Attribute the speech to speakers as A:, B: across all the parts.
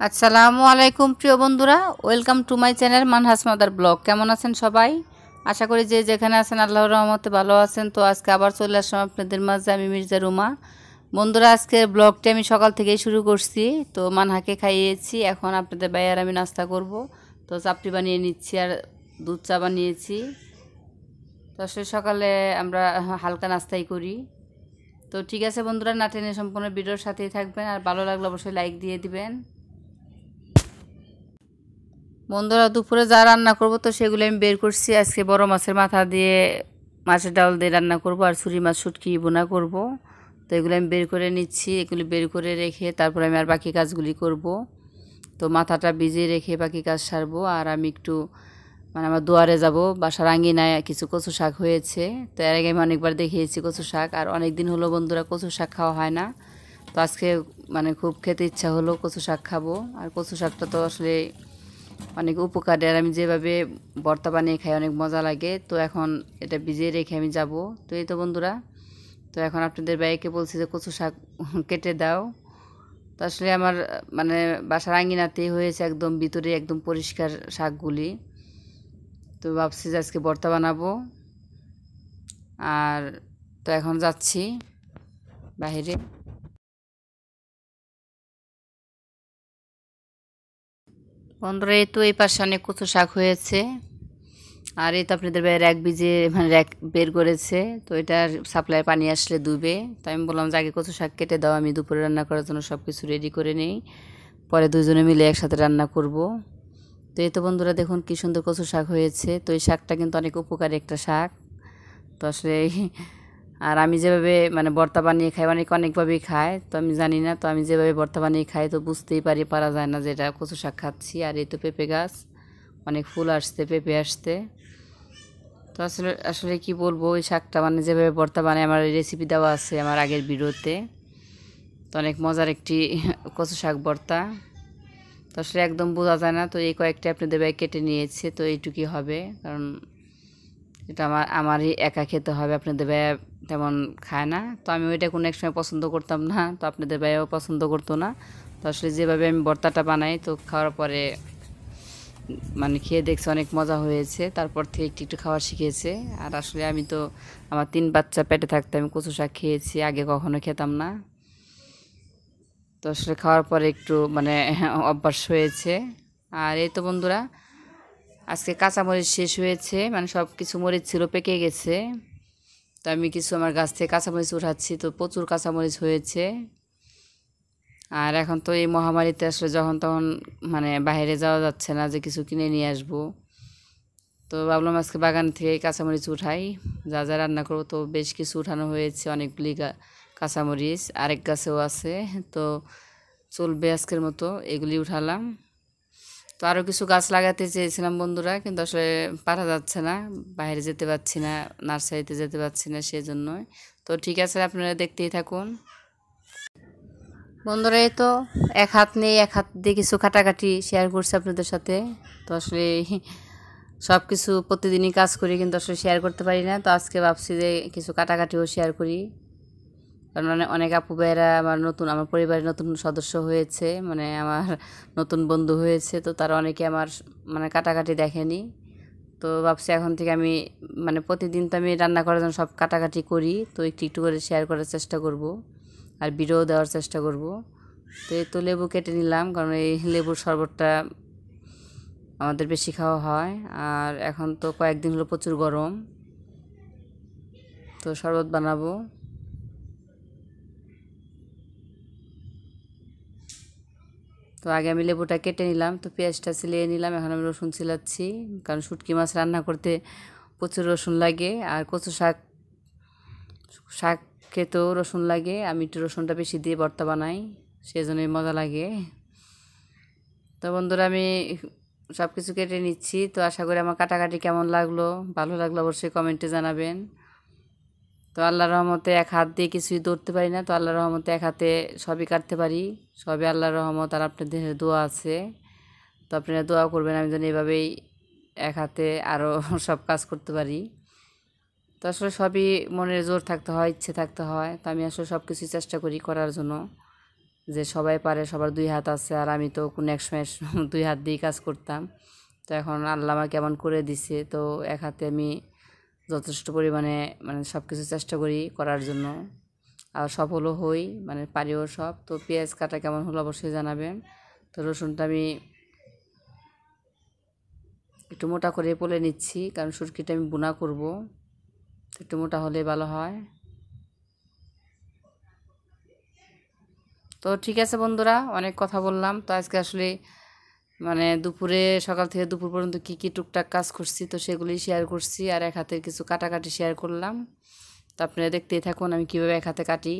A: আসসালামু আলাইকুম, প্রিয় বন্ধুরা। Welcome to my channel Manhas mother blog কেমন আছেন সবাই? আশা করি যে যেখানে আছেন, আল্লাহর রহমতে ভালো আছেন। তো আজকে আবার চলে আসলাম আপনাদের মাঝে, আমি মির্জা রুমা। বন্ধুরা আজকে ব্লগটি আমি সকাল থেকেই শুরু করছি। তো মানহাকে খাইয়েছি, এখন আপনাদের বাইরে আমি নাস্তা করব। তো চাপটি বানিয়ে নিচ্ছি আর দুধ চা বানিয়েছি। তো আসলে সকালে আমরা হালকা নাস্তাই করি। তো ঠিক আছে বন্ধুরা, না টেনে সম্পূর্ণ ভিডিওর সাথেই থাকবেন। আর ভালো লাগলে অবশ্যই লাইক দিয়ে দিবেন। বন্ধুরা, দুপুরে যা রান্না করব তো সেগুলো আমি বের করছি। আজকে বড় মাছের মাথা দিয়ে মাছের ডাল দিয়ে রান্না করব আর ছুরি মাছ, শুটকি বোনা করব। তো এগুলো আমি বের করে নিচ্ছি, এগুলি বের করে রেখে তারপর আমি আর বাকি কাজগুলি করব। তো মাথাটা ভিজিয়ে রেখে বাকি কাজ সারবো আর আমি একটু মানে আমার দুয়ারে যাব। বাসার আঙ্গিনায় কিছু কচু শাক হয়েছে। তো এর আগে আমি অনেকবার দেখিয়েছি কচু শাক আর অনেক দিন হলো বন্ধুরা কচু শাক খাওয়া হয় না। তো আজকে মানে খুব খেতে ইচ্ছা হলো কচু শাক খাব। আর কচু শাকটা তো আসলে অনেক উপকারী আর আমি যেভাবে ভর্তা বানিয়ে খাই, অনেক মজা লাগে। তো এখন এটা ভিজিয়ে রেখে আমি যাব। তো এই তো বন্ধুরা, তো এখন আপনাদের বাইকে বলছি যে কচু শাক কেটে দাও। তো আসলে আমার মানে বাসার আঙ্গিনাতেই হয়েছে একদম ভিতরে একদম পরিষ্কার শাকগুলি। তো ভাবছি যে আজকে ভর্তা বানাবো। আর তো এখন যাচ্ছি বাহিরে বন্ধুরা, এই তো এই পাশে অনেক কচু শাক হয়েছে। আর এই তো আপনাদের বাইরে র্যাক বিজে মানে র্যাক বের করেছে। তো এটার সাপ্লাই পানি আসলে দুবে তো আমি বললাম যে আগে কচু শাক কেটে দাও, আমি দুপুরে রান্না করার জন্য সব কিছু রেডি করে নেই। পরে দুজনে মিলে একসাথে রান্না করব। তো এই তো বন্ধুরা, দেখুন কী সুন্দর কচু শাক হয়েছে। তো এই শাকটা কিন্তু অনেক উপকারী একটা শাক। তো আসলে আর আমি যেভাবে মানে বর্তা বানিয়ে খাই অনেক অনেকভাবেই খায়, তো আমি জানি না, তো আমি যেভাবে বর্তা বানিয়ে খাই, তো বুঝতেই পারি, পারা যায় না যে এটা কচু শাক খাচ্ছি, আর এই তো পেঁপে গাছ, অনেক ফুল আসতে পেঁপে আসতে তো আসলে আসলে কি বলব, ওই শাকটা মানে যেভাবে বর্তা বানায়, আমার রেসিপি দেওয়া আছে আমার আগের ভিডিওতে। তো অনেক মজার একটি কচু শাক বর্তা তো আসলে একদম বোঝা যায় না, তো এই কয়েকটা আপনাদের ব্যাগ কেটে নিয়েছে, তো এইটুকুই হবে, কারণ এটা আমার, আমারই একা খেতে হবে, আপনাদের ভাইয়া তেমন খায় না। তো আমি ওইটা কোনো এক সময় পছন্দ করতাম না, তো আপনাদের ভাইয়াও পছন্দ করতো না। তো আসলে যেভাবে আমি ভর্তাটা বানাই, তো খাওয়ার পরে মানে খেয়ে দেখছে অনেক মজা হয়েছে। তারপর থেকে একটু একটু খাওয়া শিখেছে। আর আসলে আমি তো আমার তিন বাচ্চা পেটে থাকতে আমি কচু শাক খেয়েছি, আগে কখনো খেতাম না। তো আসলে খাওয়ার পরে একটু মানে অভ্যাস হয়েছে। আর এই তো বন্ধুরা আজকে কাঁচামরিচ শেষ হয়েছে মানে সব কিছু মরিচ ছিল, পেকে গেছে। তো আমি কিছু আমার গাছ থেকে কাঁচামরিচ উঠাচ্ছি, তো প্রচুর কাঁচামরিচ হয়েছে। আর এখন তো এই মহামারীতে আসলে যখন তখন মানে বাইরে যাওয়া যাচ্ছে না যে কিছু কিনে নিয়ে আসব। তো ভাবলাম আজকে বাগান থেকে কাঁচামরিচ উঠাই, যা যা রান্না করব। তো বেশ কিছু উঠানো হয়েছে, অনেকগুলি কাঁচামরিচ, আরেক গাছেও আছে। তো চলবে আজকের মতো, এগুলি উঠালাম। তো আরও কিছু গাছ লাগাতে চেয়েছিলাম বন্ধুরা, কিন্তু আসলে পারা যাচ্ছে না, বাইরে যেতে পারছি না, নার্সারিতে যেতে পারছি না সেই জন্যই তো ঠিক আছে, আপনারা দেখতেই থাকুন। বন্ধুরা, এই তো এক হাত নেই এক হাত দিয়ে কিছু কাটাকাটি শেয়ার করছে আপনাদের সাথে। তো আসলে সব কিছু প্রতিদিনই কাজ করি, কিন্তু আসলে শেয়ার করতে পারি না। তো আজকে ভাবছি যে কিছু কাটাকাটিও শেয়ার করি। কারণ অনেক অনেক আপু ভাইয়েরা আমার নতুন, আমার পরিবারের নতুন সদস্য হয়েছে মানে আমার নতুন বন্ধু হয়েছে, তো তারা অনেকে আমার মানে কাটাকাটি দেখেনি। তো ভাবছি এখন থেকে আমি মানে প্রতিদিন তো আমি রান্না করার জন্য সব কাটাকাটি করি, তো একটু একটু করে শেয়ার করার চেষ্টা করব আর ভিডিও দেওয়ার চেষ্টা করব। তো এই তো লেবু কেটে নিলাম, কারণ এই লেবুর শরবতটা আমাদের বেশি খাওয়া হয়, আর এখন তো কয়েকদিন হলো প্রচুর গরম। তো শরবত বানাবো। তো আগে আমি লেবুটা কেটে নিলাম, তো পেঁয়াজটা সিলিয়ে নিলাম, এখন আমি রসুন ছিলাচ্ছি কারণ শুটকি মাছ রান্না করতে প্রচুর রসুন লাগে, আর কচু শাক শাক খেতেও রসুন লাগে, আমি একটু রসুনটা বেশি দিয়ে ভর্তা বানাই সেই জন্যই মজা লাগে। তো বন্ধুরা, আমি সব কিছু কেটে নিচ্ছি, তো আশা করি আমার কাটাকাটি কেমন লাগল, ভালো লাগল অবশ্যই কমেন্টে জানাবেন। তো আল্লাহর রহমতে এক হাত দিয়ে কিছুই ধরতে পারি না, তো আল্লাহর রহমতে এক হাতে সবই কাটতে পারি। সবই আল্লাহর রহমত, আর আপনাদের দোয়া আছে। তো আপনারা দোয়া করবেন, আমি যেন এভাবেই এক হাতে আরও সব কাজ করতে পারি। তো আসলে সবই মনের জোর থাকতে হয়, ইচ্ছে থাকতে হয়। তো আমি আসলে সব কিছুই চেষ্টা করি করার জন্য। যে সবাই পারে, সবার দুই হাত আছে, আর আমি তো কোনো এক সময় দুই হাত দিয়ে কাজ করতাম। তো এখন আল্লাহ আমাকে কেমন করে দিছে, তো এক হাতে আমি যথেষ্ট পরিমাণে মানে সব কিছু চেষ্টা করি করার জন্য। আর সফলও হই মানে পারিও সব। তো পেঁয়াজ কাটা কেমন হলো অবশ্যই জানাবেন। তো রসুনটা আমি একটু মোটা করে পলে নিচ্ছি, কারণ সুরকিটা আমি বোনা করব। একটু মোটা হলে ভালো হয়। তো ঠিক আছে বন্ধুরা, অনেক কথা বললাম। তো আজকে আসলে মানে দুপুরে, সকাল থেকে দুপুর পর্যন্ত কী কী টুকটাক কাজ করছি তো সেগুলি শেয়ার করছি আর এক হাতে কিছু কাটাকাটি শেয়ার করলাম। তো আপনারা দেখতেই থাকুন আমি কীভাবে এক হাতে কাটি।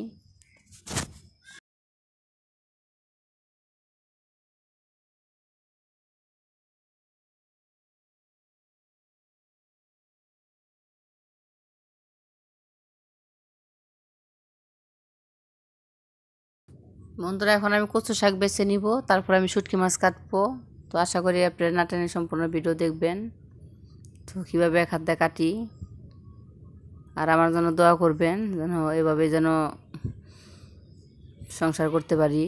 A: বন্ধুরা, এখন আমি কচু শাক বেছে নিব, তারপর আমি শুটকি মাছ কাটবো। তো আশা করি আপনারা নাটানি সম্পূর্ণ ভিডিও দেখবেন। তো কীভাবে এক হাত কাটি, আর আমার জন্য দোয়া করবেন, যেন এভাবে যেন সংসার করতে পারি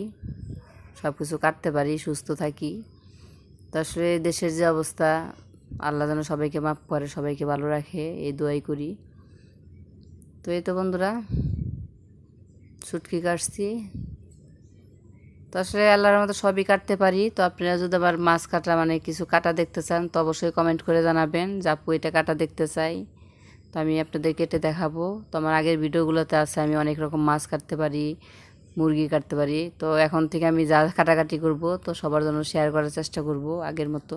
A: সব কিছু কাটতে পারি, সুস্থ থাকি। তো আসলে দেশের যে অবস্থা, আল্লাহ যেন সবাইকে মাফ করে, সবাইকে ভালো রাখে, এই দোয়াই করি। তো এই তো বন্ধুরা, শুটকি কাটছি। তো আসলে আল্লাহর মতো সবই কাটতে পারি। তো আপনারা যদি আবার মাছ কাটা মানে কিছু কাটা দেখতে চান, তো অবশ্যই কমেন্ট করে জানাবেন যে, আপু, এটা কাটা দেখতে চাই। তো আমি আপনাদের কেটে দেখাবো। তো আমার আগের ভিডিওগুলোতে আছে, আমি অনেক রকম মাছ কাটতে পারি, মুরগি কাটতে পারি। তো এখন থেকে আমি যা কাটাকাটি করব, তো সবার জন্য শেয়ার করার চেষ্টা করব আগের মতো।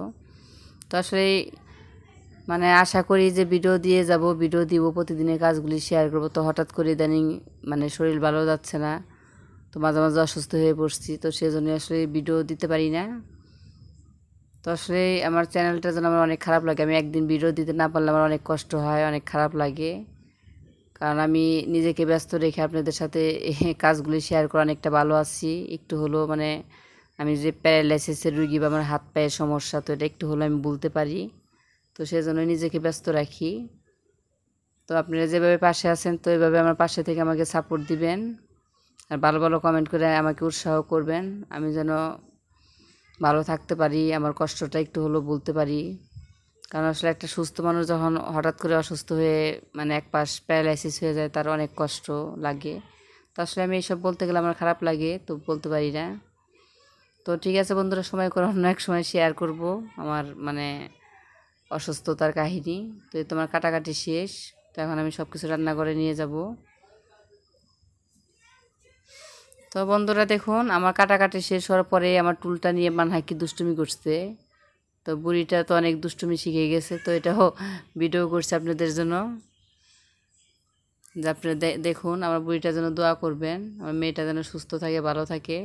A: তো আসলে মানে আশা করি যে ভিডিও দিয়ে যাব ভিডিও দিব, প্রতিদিনের কাজগুলি শেয়ার করব। তো হঠাৎ করে ইদানিং মানে শরীর ভালো যাচ্ছে না। তো মাঝে মাঝে অসুস্থ হয়ে পড়ছি, তো সেজন্য আসলে ভিডিও দিতে পারি না। তো আসলে আমার চ্যানেলটা যেন আমার অনেক খারাপ লাগে। আমি একদিন ভিডিও দিতে না পারলে আমার অনেক কষ্ট হয়, অনেক খারাপ লাগে। কারণ আমি নিজেকে ব্যস্ত রেখে আপনাদের সাথে কাজগুলি শেয়ার করে অনেকটা ভালো আছি। একটু হলো মানে আমি যে প্যারালাইসিসের রুগী বা আমার হাত পায়ের সমস্যা, তো এটা একটু হলো আমি বলতে পারি। তো সেজন্য নিজেকে ব্যস্ত রাখি। তো আপনারা যেভাবে পাশে আছেন, তো এভাবে আমার পাশে থেকে আমাকে সাপোর্ট দিবেন। আর ভালো ভালো কমেন্ট করে আমাকে উৎসাহ করবেন। আমি যেন ভালো থাকতে পারি, আমার কষ্টটা একটু হলেও বলতে পারি। কারণ আসলে একটা সুস্থ মানুষ যখন হঠাৎ করে অসুস্থ হয়ে মানে এক পাশ প্যারালাইসিস হয়ে যায়, তার অনেক কষ্ট লাগে। তো আসলে আমি এইসব বলতে গেলে আমার খারাপ লাগে, তো বলতে পারি না। তো ঠিক আছে বন্ধুরা, সময় করে অন্য এক সময় শেয়ার করব আমার মানে অসুস্থতার কাহিনী। তো তোমার কাটাকাটি শেষ, তো এখন আমি সব কিছু রান্না করে নিয়ে যাব। তো বন্ধুরা দেখুন, আমার কাটাকাটি শেষ হওয়ার পরে আমার টুলটা নিয়ে মানহাই কি দুষ্টুমি করছে। তো বুড়িটা তো অনেক দুষ্টুমি শিখে গেছে, তো এটাও ভিডিও করছে আপনাদের জন্য। যে আপনারা দেখুন, আমার বুড়িটা যেন দোয়া করবেন, আমার মেয়েটা যেন সুস্থ থাকে, ভালো থাকে।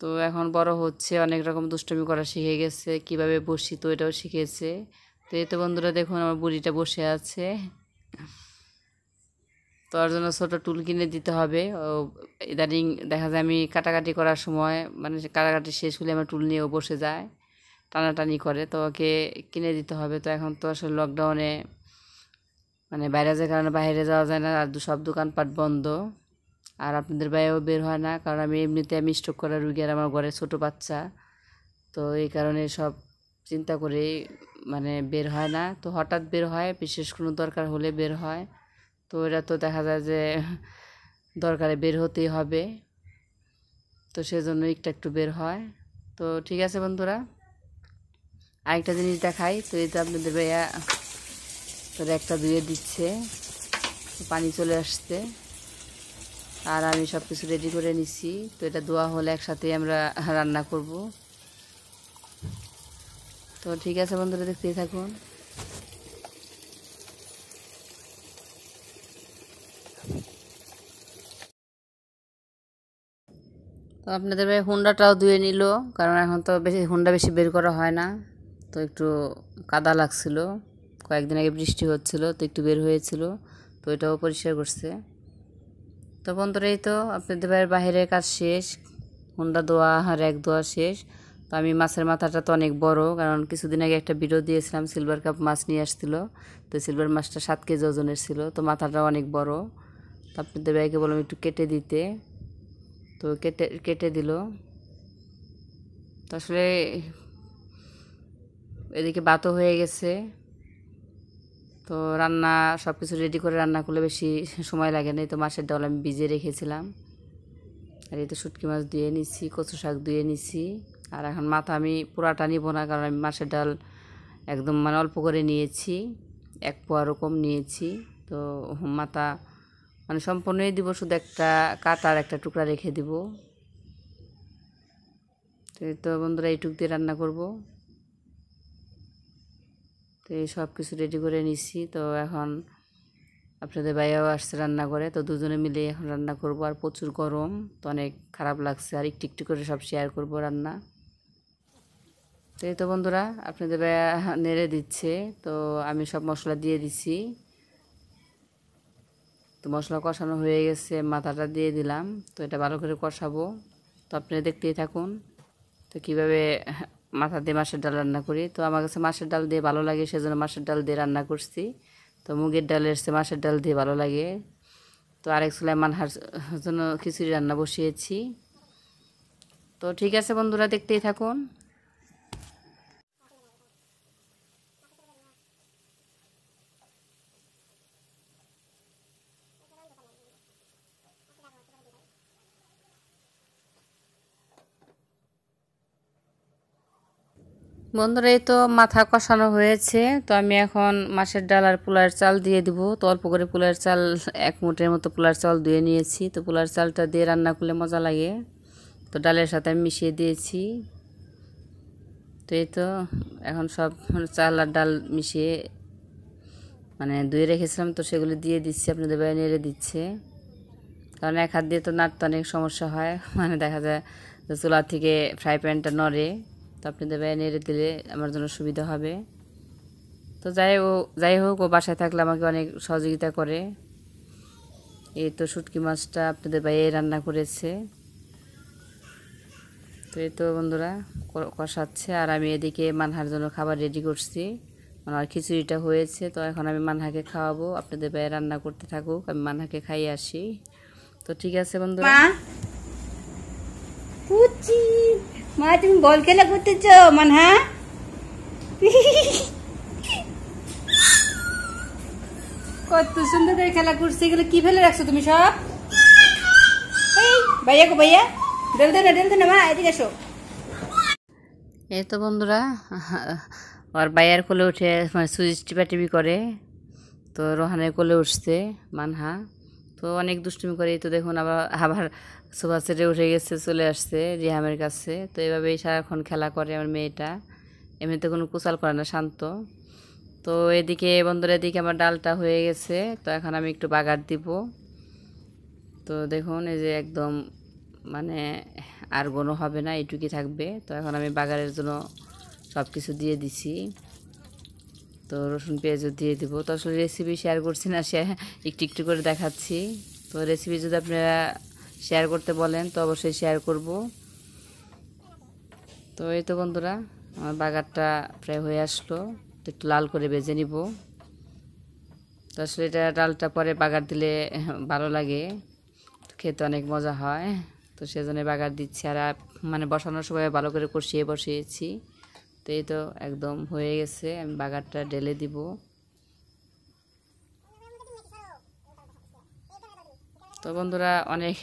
A: তো এখন বড় হচ্ছে, অনেক রকম দুষ্টুমি করা শিখে গেছে, কীভাবে বসি তো এটাও শিখেছে। তো এই তো বন্ধুরা দেখুন, আমার বুড়িটা বসে আছে। তো ওর জন্য ছোটো টুল কিনে দিতে হবে। ইদানিং দেখা যায় আমি কাটাকাটি করার সময় মানে কাটাকাটি শেষ হলে আমার টুল নিয়েও বসে যায়, টানাটানি করে। তো ওকে কিনে দিতে হবে। তো এখন তো আসলে লকডাউনে মানে বাইরে যে কারণে বাইরে যাওয়া যায় না, আর সব দোকানপাট বন্ধ। আর আপনাদের বাইরেও বের হয় না, কারণ আমি এমনিতে আমি স্টক করা রুগী আর আমার ঘরে ছোটো বাচ্চা। তো এই কারণে সব চিন্তা করে মানে বের হয় না। তো হঠাৎ বের হয়, বিশেষ কোনো দরকার হলে বের হয়। তো এটা তো দেখা যায় যে দরকারে বের হতেই হবে। তো সেজন্য একটু একটু বের হয়। তো ঠিক আছে বন্ধুরা, আরেকটা জিনিস দেখাই। তো এই তো আপনাদের ভাইয়া তোর একটা ধুয়ে দিচ্ছে, পানি চলে আসছে। আর আমি সব কিছু রেডি করে নিছি। তো এটা দোয়া হলে একসাথেই আমরা রান্না করব। তো ঠিক আছে বন্ধুরা, দেখতেই থাকুন। তো আপনাদের ভাই হুন্ডাটাও ধুয়ে নিল, কারণ এখন তো বেশি হুন্ডা বেশি বের করা হয় না। তো একটু কাদা লাগছিল, কয়েকদিন আগে বৃষ্টি হচ্ছিল, তো একটু বের হয়েছিল, তো এটাও পরিষ্কার করছে। তো বন্ধুরা, এই তো আপনাদের ভাইয়ের বাহিরের কাজ শেষ হুন্ডা দোয়া আর এক দোয়া শেষ। তো আমি মাছের মাথাটা তো অনেক বড়, কারণ কিছুদিন আগে একটা ভিডিও দিয়েছিলাম সিলভার কাপ মাছ নিয়ে আসছিল। তো সিলভার মাছটা সাত কেজি ওজনের ছিল, তো মাথাটা অনেক বড়। তো আপনাদের ভাইকে বললাম একটু কেটে দিতে। তো কেটে কেটে দিল। তো আসলে এদিকে ভাতও হয়ে গেছে। তো রান্না সব কিছু রেডি করে রান্না করলে বেশি সময় লাগে না। এই তো মাছের ডাল আমি ভিজিয়ে রেখেছিলাম। আর এই তো শুটকি মাছ ধুয়ে নিচ্ছি কচু শাক ধুয়ে নিচ্ছি আর এখন মাথা আমি পুরাটা নিব না, কারণ আমি মাছের ডাল একদম মানে অল্প করে নিয়েছি। এক পোয়ারও রকম নিয়েছি। তো মাথা মানে সম্পূর্ণই দিব শুধু একটা কাটার একটা টুকরা রেখে দিব। তো বন্ধুরা এইটুক দিয়ে রান্না করব। তো এই সব কিছু রেডি করে নিচ্ছি তো এখন আপনাদের ভাইয়াও আসছে রান্না করে। তো দুজনে মিলে এখন রান্না করব। আর প্রচুর গরম, তো অনেক খারাপ লাগছে। আর একটু একটু করে সব শেয়ার করব রান্না। তো এই তো বন্ধুরা, আপনাদের নেড়ে দিচ্ছে। তো আমি সব মশলা দিয়ে দিচ্ছি তো মশলা কষানো হয়ে গেছে, মাথাটা দিয়ে দিলাম। তো এটা ভালো করে কষাবো। তো আপনি দেখতেই থাকুন তো কীভাবে মাথা দিয়ে মাছের ডাল রান্না করি। তো আমার কাছে মাছের ডাল দিয়ে ভালো লাগে, সেজন্য মাছের ডাল দিয়ে রান্না করছি। তো মুগের ডাল এসছে মাছের ডাল দিয়ে ভালো লাগে। তো আরেক চুলায় মানহার জন্য খিচুড়ি রান্না বসিয়েছি। তো ঠিক আছে বন্ধুরা, দেখতেই থাকুন। বন্ধুরা এই তো মাথা কষানো হয়েছে, তো আমি এখন মাছের ডাল আর পোলার চাল দিয়ে দিব। তো অল্প করে পোলার চাল, এক মুঠের মতো পোলার চাল ধুয়ে নিয়েছি। তো পোলার চালটা দিয়ে রান্না করলে মজা লাগে। তো ডালের সাথে আমি মিশিয়ে দিয়েছি। তো এই তো এখন সব চাল আর ডাল মিশিয়ে মানে ধুয়ে রেখেছিলাম, তো সেগুলো দিয়ে দিচ্ছি, আপনাদের বাইরে নেড়ে দিচ্ছে। কারণ এক হাত দিয়ে তো নাড়তে অনেক সমস্যা হয়। মানে দেখা যায় চুলা থেকে ফ্রাই প্যানটা নড়ে। তো আপনাদের ভাই নেড়ে দিলে আমার জন্য সুবিধা হবে। তো যাই ও, যাই হোক, ও বাসায় থাকলে আমাকে অনেক সহযোগিতা করে। এই তো শুটকি মাছটা আপনাদের ভাই রান্না করেছে। তো এই তো বন্ধুরা কষাচ্ছে। আর আমি এদিকে মানহার জন্য খাবার রেডি করছি। মানে আমার খিচুড়িটা হয়েছে, তো এখন আমি মানহাকে খাওয়াবো। আপনাদের ভাই রান্না করতে থাকুক, আমি মানহাকে খাইয়ে আসি। তো ঠিক আছে বন্ধুরা।
B: মা, তুমি বল খেলা করতেছ? মানহা কত সুন্দর করে খেলা করছে, এগুলো কি ফেলে রাখছো তুমি সব? ভাইয়া গো, ভাইয়া। ডেলতে না ডেলতে না মা, এদিকে এসো।
A: এই তো বন্ধুরা আর বাইয়ার কোলে উঠে মানে সুইচ টিপি করে, তো রোহানের কোলে উঠছে, মানহা। তো অনেক দুষ্টুমি করে তো দেখুন আবার আবার সোফা সেটে উঠে গেছে, চলে আসছে রিহামের কাছে। তো এভাবেই সারাক্ষণ খেলা করে আমার মেয়েটা। এমনিতে কোনো কুচাল করে না, শান্ত। তো এদিকে, বন্ধুরা এদিকে আমার ডালটা হয়ে গেছে, তো এখন আমি একটু বাগার দিব। তো দেখুন, এই যে একদম মানে আর কোনো হবে না, এইটুকুই থাকবে। তো এখন আমি বাগারের জন্য সব কিছু দিয়ে দিছি। তো রসুন, পেঁয়াজও দিয়ে দিব। তো আসলে রেসিপি শেয়ার করছি না, সে একটু একটু করে দেখাচ্ছি। তো রেসিপি যদি আপনারা শেয়ার করতে বলেন, তো অবশ্যই শেয়ার করব। তো এই তো বন্ধুরা, আমার বাগারটা প্রায় হয়ে আসলো। তো একটু লাল করে বেজে নিব। তো আসলে এটা ডালটা পরে বাগার দিলে ভালো লাগে খেতে অনেক মজা হয়। তো সেজন্য বাগার দিচ্ছি, আর মানে বসানোর সময় ভালো করে কষিয়ে বসিয়েছি। তো এই তো একদম হয়ে গেছে, আমি বাগারটা ঢেলে দিব। তো বন্ধুরা, অনেক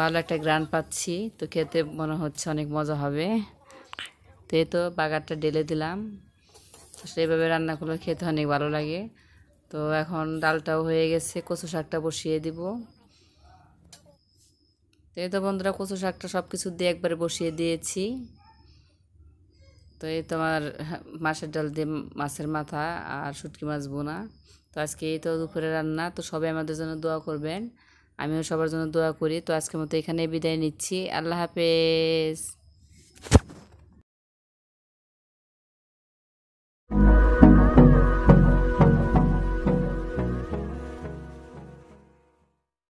A: ভালো একটা গ্রান পাচ্ছি, তো খেতে মনে হচ্ছে অনেক মজা হবে। তো এই তো বাগারটা ঢেলে দিলাম। সেইভাবে রান্না করলে খেতে অনেক ভালো লাগে। তো এখন ডালটাও হয়ে গেছে, কচু শাকটা বসিয়ে দিব। তো এই তো বন্ধুরা, কচু শাকটা সব কিছু দিয়ে একবারে বসিয়ে দিয়েছি। তো এই তোমার মাছের ডাল দিয়ে মাছের মাথা আর শুটকি মাছ বোনা তো আজকে এই তো দুপুরে রান্না, তো সবাই আমাদের জন্য দোয়া করবেন। আমিও সবার জন্য দোয়া করি। তো আজকের মতো এখানে বিদায় নিচ্ছি। আল্লাহ হাফেজ।